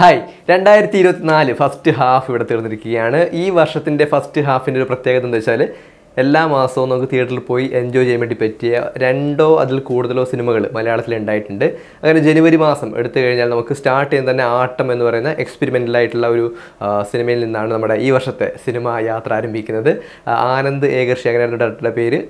Hi രണ്ടായിരത്തി ഇരുപത്തിനാല് first half ഇവിടെ തീർന്നിരിക്കുകയാണ്. ഈ വർഷത്തിന്റെ ഫസ്റ്റ് ഹാഫിന്റെ ഒരു പ്രത്യേകത എന്താ വെച്ചാൽ എല്ലാ മാസവും നമുക്ക് തിയേറ്ററിൽ പോയി എൻജോയ് ചെയ്യാൻ വേണ്ടി പറ്റിയ രണ്ടോ അതിൽ കൂടുതലോ സിനിമകൾ മലയാളത്തിൽ ഉണ്ടായിട്ടുണ്ട്. അങ്ങനെ ജനുവരി മാസം എടുത്തു കഴിഞ്ഞാൽ നമുക്ക് സ്റ്റാർട്ട് ചെയ്യുന്ന തന്നെ ആട്ടം എന്ന് പറയുന്ന എക്സ്പെരിമെന്റലായിട്ടുള്ള ഒരു സിനിമയിൽ നിന്നാണ് നമ്മുടെ ഈ വർഷത്തെ സിനിമ യാത്ര ആരംഭിക്കുന്നത്. ആനന്ദ് ഏകർഷി അങ്ങനെയായിരുന്നു ഡയറക്ടറുടെ പേര്.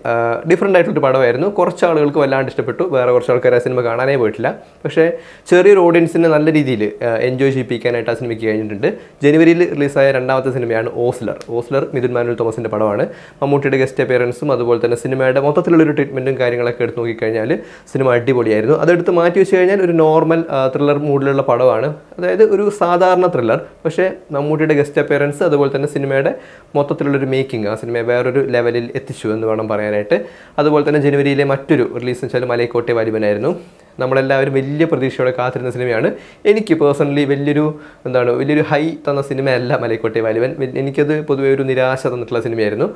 ഡിഫറെന്റ് ആയിട്ടുള്ളൊരു പടമായിരുന്നു. കുറച്ച് ആളുകൾക്ക് വല്ലാണ്ട് ഇഷ്ടപ്പെട്ടു. വേറെ കുറച്ച് ആൾക്കാർ ആ സിനിമ കാണാനേ പോയിട്ടില്ല. പക്ഷേ ചെറിയൊരു ഓഡിയൻസിനെ നല്ല രീതിയിൽ എൻജോയ് ചെയ്യിപ്പിക്കാനായിട്ട് ആ സിനിമയ്ക്ക് കഴിഞ്ഞിട്ടുണ്ട്. ജനുവരിയിൽ റിലീസായ രണ്ടാമത്തെ സിനിമയാണ് ഓസ്ലർ. ഓസ്ലർ മിഥുൻ മാനുവൽ തോമസിന്റെ പടമാണ്. മമ്മൂട്ടിയുടെ ഗസ്റ്റ് അപ്പിയറൻസും അതുപോലെ തന്നെ സിനിമയുടെ മൊത്തത്തിലുള്ളൊരു ട്രീറ്റ്മെന്റും കാര്യങ്ങളൊക്കെ എടുത്ത് നോക്കിക്കഴിഞ്ഞാൽ സിനിമ അടിപൊളിയായിരുന്നു. അതെടുത്ത് മാറ്റി വെച്ച് കഴിഞ്ഞാൽ ഒരു നോർമൽ ത്രില്ലർ മൂഡിലുള്ള പടമാണ്. അതായത് ഒരു സാധാരണ ത്രില്ലർ പക്ഷേ മമ്മൂട്ടിയുടെ ഗസ്റ്റ് അപ്പിയറൻസ് അതുപോലെ തന്നെ സിനിമയുടെ മൊത്തത്തിലുള്ളൊരു മേക്കിംഗ് ആ സിനിമയെ വേറൊരു ലെവലിൽ എത്തിച്ചു എന്ന് വേണം പറയാനായിട്ട്. അതുപോലെ തന്നെ ജനുവരിയിലെ മറ്റൊരു റിലീസ് എന്ന് വെച്ചാൽ മലയക്കോട്ടെ വാലിബനായിരുന്നു നമ്മളെല്ലാവരും വലിയ പ്രതീക്ഷയോടെ കാത്തിരുന്ന സിനിമയാണ് എനിക്ക് പേഴ്സണലി വലിയൊരു എന്താണ് വലിയൊരു ഹൈ തന്ന സിനിമയല്ല മലയക്കോട്ടെ വാലിബൻ എനിക്കത് പൊതുവേ ഒരു നിരാശ തന്നിട്ടുള്ള സിനിമയായിരുന്നു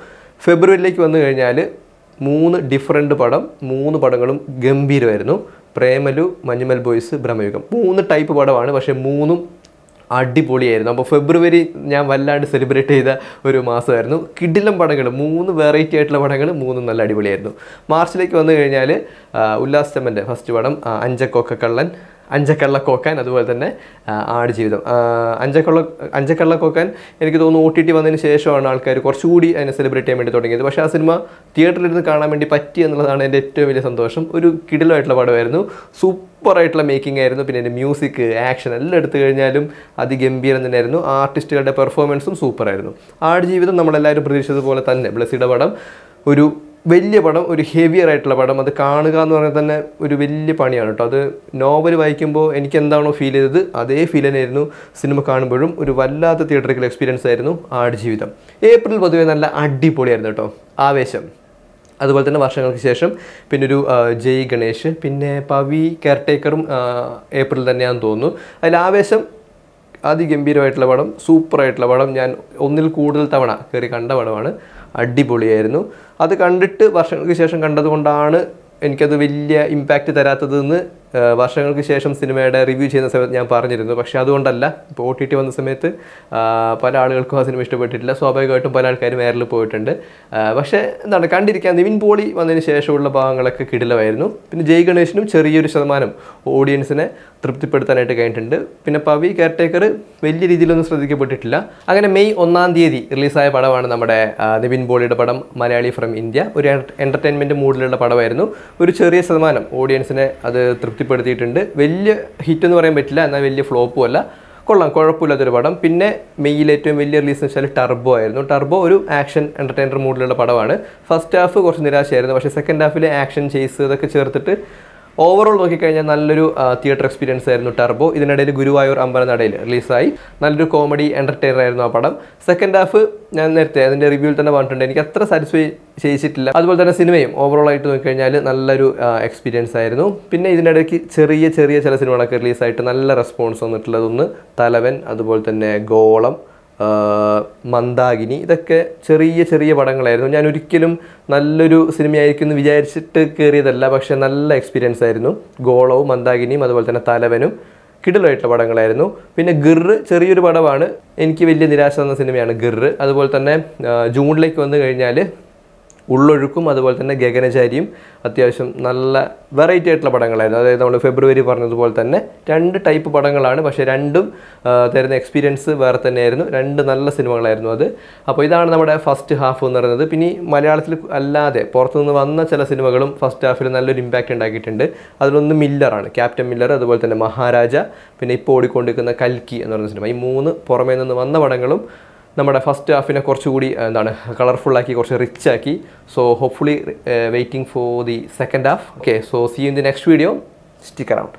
ഫെബ്രുവരിയിലേക്ക് വന്നു കഴിഞ്ഞാൽ മൂന്ന് ഡിഫറെന്റ് പടം മൂന്ന് പടങ്ങളും ഗംഭീരമായിരുന്നു. പ്രേമലു മഞ്ഞുമൽ ബോയ്സ് ഭ്രമയുഗം. മൂന്ന് ടൈപ്പ് പടമാണ് പക്ഷേ മൂന്നും അടിപൊളിയായിരുന്നു. അപ്പോൾ ഫെബ്രുവരി ഞാൻ വല്ലാണ്ട് സെലിബ്രേറ്റ് ചെയ്ത ഒരു മാസമായിരുന്നു. കിടിലം പടങ്ങൾ മൂന്ന് വെറൈറ്റി ആയിട്ടുള്ള പടങ്ങൾ മൂന്നും നല്ല അടിപൊളിയായിരുന്നു. മാർച്ചിലേക്ക് വന്നു കഴിഞ്ഞാൽ ആ, ഉല്ലാസ് ചമ്മന്റെ ഫസ്റ്റ് പടം ആ, അഞ്ചക്കൊക്ക കോക്കാൻ അതുപോലെ തന്നെ ആട് ജീവിതം. അഞ്ചക്കള്ള അഞ്ചക്കള്ള കോക്കാൻ എനിക്ക് തോന്നുന്നു ഒ ടി ടി വന്നതിന് ശേഷമാണ് ആൾക്കാർ കുറച്ചുകൂടി അതിനെ സെലിബ്രേറ്റ് ചെയ്യാൻ വേണ്ടി തുടങ്ങിയത്. പക്ഷേ ആ സിനിമ തിയേറ്ററിലിരുന്ന് കാണാൻ വേണ്ടി പറ്റി എന്നുള്ളതാണ് എന്റെ ഏറ്റവും വലിയ സന്തോഷം. ഒരു കിടിലമായിട്ടുള്ള പടമായിരുന്നു. സൂപ്പറായിട്ടുള്ള മേക്കിംഗ് ആയിരുന്നു. പിന്നെ എന്റെ മ്യൂസിക് ആക്ഷൻ എല്ലാം എടുത്തു കഴിഞ്ഞാലും അതിഗംഭീരം തന്നെയായിരുന്നു. ആർട്ടിസ്റ്റുകളുടെ പെർഫോമൻസും സൂപ്പറായിരുന്നു ആടുജീവിതം നമ്മളെല്ലാവരും പ്രതീക്ഷിച്ചതുപോലെ തന്നെ. ബ്ലസ്സിയുടെ പടം ഒരു വലിയ പടം ഒരു ഹെവിയർ ആയിട്ടുള്ള പടം. അത് കാണുക എന്ന് പറഞ്ഞാൽ തന്നെ ഒരു വലിയ പണിയാണ് കേട്ടോ. അത് നോവൽ വായിക്കുമ്പോൾ എനിക്ക് എന്താണോ ഫീൽ ചെയ്തത് അതേ ഫീൽ തന്നെയായിരുന്നു സിനിമ കാണുമ്പോഴും. ഒരു വല്ലാത്ത തിയേറ്ററിക്കൽ എക്സ്പീരിയൻസ് ആയിരുന്നു ആടുജീവിതം ഏപ്രിൽ പൊതുവെ നല്ല അടിപൊളിയായിരുന്നു കേട്ടോ. ആവേശം. അതുപോലെ തന്നെ വർഷങ്ങൾക്ക് ശേഷം പിന്നെ ഒരു ജയ് ഗണേഷ് പിന്നെ പവി കെയർടേക്കറും ഏപ്രിൽ തന്നെയാണെന്ന് തോന്നുന്നു. അതിൽ ആവേശം അതിഗംഭീരമായിട്ടുള്ള പടം സൂപ്പറായിട്ടുള്ള പടം. ഞാൻ ഒന്നിൽ കൂടുതൽ തവണ കയറി കണ്ട പടമാണ്. അടിപൊളിയായിരുന്നു. അത് കണ്ടിട്ട് വർഷങ്ങൾക്ക് ശേഷം കണ്ടതുകൊണ്ടാണ് എനിക്കത് വലിയ ഇമ്പാക്റ്റ് തരാത്തതെന്ന് വർഷങ്ങൾക്ക് ശേഷം സിനിമയുടെ റിവ്യൂ ചെയ്യുന്ന സമയത്ത് ഞാൻ പറഞ്ഞിരുന്നു. പക്ഷേ അതുകൊണ്ടല്ല ഇപ്പോൾ ഒ ടി ടി വന്ന സമയത്ത് പല ആളുകൾക്കും ആ സിനിമ ഇഷ്ടപ്പെട്ടിട്ടില്ല. സ്വാഭാവികമായിട്ടും പല ആൾക്കാരും വേറിൽ പോയിട്ടുണ്ട്. പക്ഷേ എന്താണ് കണ്ടിരിക്കാൻ നിവിൻ പോളി വന്നതിന് ശേഷമുള്ള ഭാഗങ്ങളൊക്കെ കിടിലമായിരുന്നു. പിന്നെ ജയ് ഗണേശനും ചെറിയൊരു ശതമാനം ഓഡിയൻസിനെ തൃപ്തിപ്പെടുത്താനായിട്ട് കഴിഞ്ഞിട്ടുണ്ട്. പിന്നെ പവി കെയർടേക്കർ വലിയ രീതിയിലൊന്നും ശ്രദ്ധിക്കപ്പെട്ടിട്ടില്ല. അങ്ങനെ മെയ് ഒന്നാം തീയതി റിലീസായ പടമാണ് നമ്മുടെ നിവിൻ പോളിയുടെ പടം മലയാളി ഫ്രം ഇന്ത്യ. ഒരു എന്റർടൈൻമെന്റ് മൂഡിലുള്ള പടമായിരുന്നു. ഒരു ചെറിയ ശതമാനം ഓഡിയൻസിനെ അത് തൃപ്തിപ്പെടുത്തിയിട്ടുണ്ട്. വലിയ ഹിറ്റ് എന്ന് പറയാൻ പറ്റില്ല എന്നാൽ വലിയ ഫ്ലോപ്പും അല്ല. കൊള്ളാം കുഴപ്പമില്ലാത്തൊരു പടം. പിന്നെ മെയ്യിൽ ഏറ്റവും വലിയ റിലീസ് എന്ന് വെച്ചാൽ ടർബോ ആയിരുന്നു. ടർബോ ഒരു ആക്ഷൻ എന്റർടൈനർ മൂഡിലുള്ള പടമാണ്. ഫസ്റ്റ് ഹാഫ് കുറച്ച് നിരാശയായിരുന്നു പക്ഷേ സെക്കൻഡ് ഹാഫിലെ ആക്ഷൻ ചെയ്സ് ഇതൊക്കെ ചേർത്തിട്ട് ഓവറോൾ നോക്കിക്കഴിഞ്ഞാൽ നല്ലൊരു തിയേറ്റർ എക്സ്പീരിയൻസ് ആയിരുന്നു ടർബോ ഇതിനിടയിൽ ഗുരുവായൂർ അമ്പലനടയിൽ റിലീസായി നല്ലൊരു കോമഡി എന്റർടൈനർ ആയിരുന്നു ആ പടം. സെക്കൻഡ് ഹാഫ് ഞാൻ നേരത്തെ അതിന്റെ റിവ്യൂവിൽ തന്നെ പറഞ്ഞിട്ടുണ്ട്. എനിക്ക് അത്ര സാറ്റിസ്ഫൈ ചെയ്യിച്ചിട്ടില്ല അതുപോലെ തന്നെ സിനിമയും ഓവറോൾ ആയിട്ട് നോക്കിക്കഴിഞ്ഞാൽ നല്ലൊരു എക്സ്പീരിയൻസ് ആയിരുന്നു. പിന്നെ ഇതിനിടയ്ക്ക് ചെറിയ ചെറിയ ചില സിനിമകളൊക്കെ റിലീസായിട്ട് നല്ല റെസ്പോൺസ് വന്നിട്ടുള്ളതൊന്ന് തലവൻ അതുപോലെ തന്നെ ഗോളം. മന്ദാകിനി. ഇതൊക്കെ ചെറിയ ചെറിയ പടങ്ങളായിരുന്നു. ഞാൻ ഒരിക്കലും നല്ലൊരു സിനിമയായിരിക്കും എന്ന് വിചാരിച്ചിട്ട് കയറിയതല്ല പക്ഷേ നല്ല എക്സ്പീരിയൻസ് ആയിരുന്നു. ഗോളവും മന്ദാകിനിയും അതുപോലെ തന്നെ തലവനും കിടലായിട്ടുള്ള പടങ്ങളായിരുന്നു. പിന്നെ ഗിർറ് ചെറിയൊരു പടമാണ്. എനിക്ക് വലിയ നിരാശ തന്ന സിനിമയാണ് ഗിർറ്. അതുപോലെ തന്നെ ജൂണിലേക്ക് വന്നു കഴിഞ്ഞാൽ ഉള്ളൊഴുക്കും അതുപോലെ തന്നെ ഗഗനചാരിയും അത്യാവശ്യം നല്ല വെറൈറ്റി ആയിട്ടുള്ള പടങ്ങളായിരുന്നു. അതായത് നമ്മൾ ഫെബ്രുവരി പറഞ്ഞതുപോലെ തന്നെ രണ്ട് ടൈപ്പ് പടങ്ങളാണ്. പക്ഷേ രണ്ടും തരുന്ന എക്സ്പീരിയൻസ് വേറെ തന്നെയായിരുന്നു. രണ്ട് നല്ല സിനിമകളായിരുന്നു അത്. അപ്പോൾ ഇതാണ് നമ്മുടെ ഫസ്റ്റ് ഹാഫ് എന്ന് പറയുന്നത്. പിന്നെ മലയാളത്തിൽ അല്ലാതെ പുറത്തുനിന്ന് വന്ന ചില സിനിമകളും ഫസ്റ്റ് ഹാഫിൽ നല്ലൊരു ഇമ്പാക്റ്റ് ഉണ്ടാക്കിയിട്ടുണ്ട്. അതിലൊന്ന് മില്ലറാണ് ക്യാപ്റ്റൻ മില്ലർ അതുപോലെ തന്നെ മഹാരാജ പിന്നെ ഇപ്പോൾ ഓടിക്കൊണ്ടിരിക്കുന്ന കൽക്കി എന്ന് പറയുന്ന സിനിമ. ഈ മൂന്ന് പുറമേ നിന്ന് വന്ന പടങ്ങളും നമ്മുടെ ഫസ്റ്റ് ഹാഫിനെ കുറച്ചുകൂടി എന്താണ് കളർഫുള്ളാക്കി കുറച്ച് റിച്ച് ആക്കി. So hopefully waiting for the second half okay so see in the next video stick around